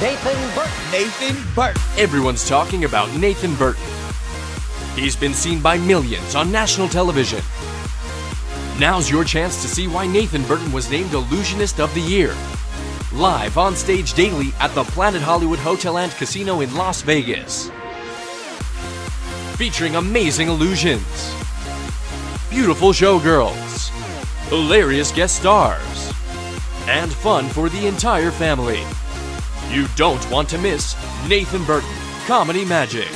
Nathan Burton. Nathan Burton. Everyone's talking about Nathan Burton. He's been seen by millions on national television. Now's your chance to see why Nathan Burton was named Illusionist of the Year. Live on stage daily at the Planet Hollywood Hotel and Casino in Las Vegas. Featuring amazing illusions, beautiful showgirls, hilarious guest stars, and fun for the entire family. You don't want to miss Nathan Burton Comedy Magic.